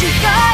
you got